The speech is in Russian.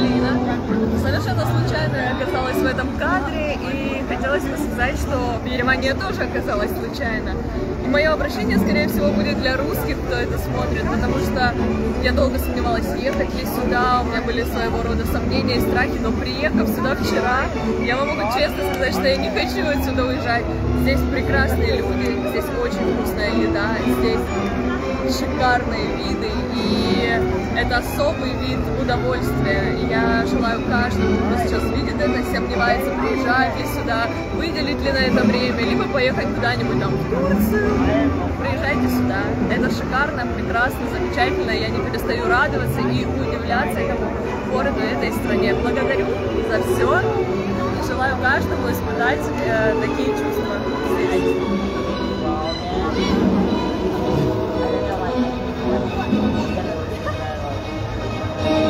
Алина. Совершенно случайно оказалась в этом кадре, и хотелось бы сказать, что в Ереване тоже оказалась случайно. И мое обращение, скорее всего, будет для русских, кто это смотрит, потому что я долго сомневалась, ехать ли сюда, у меня были своего рода сомнения и страхи, но приехав сюда вчера, я вам могу честно сказать, что я не хочу отсюда уезжать. Здесь прекрасные люди, здесь очень вкусная еда, здесь шикарные виды, и это особый вид удовольствия. Я желаю каждому, кто сейчас видит это, сомневается, приезжать ли сюда, выделить ли на это время, либо поехать куда-нибудь там в Турцию. Приезжайте сюда. Это шикарно, прекрасно, замечательно. Я не перестаю радоваться и удивляться этому городу, этой стране. Благодарю за все желаю каждому испытать э, такие чувства здесь. Thank you.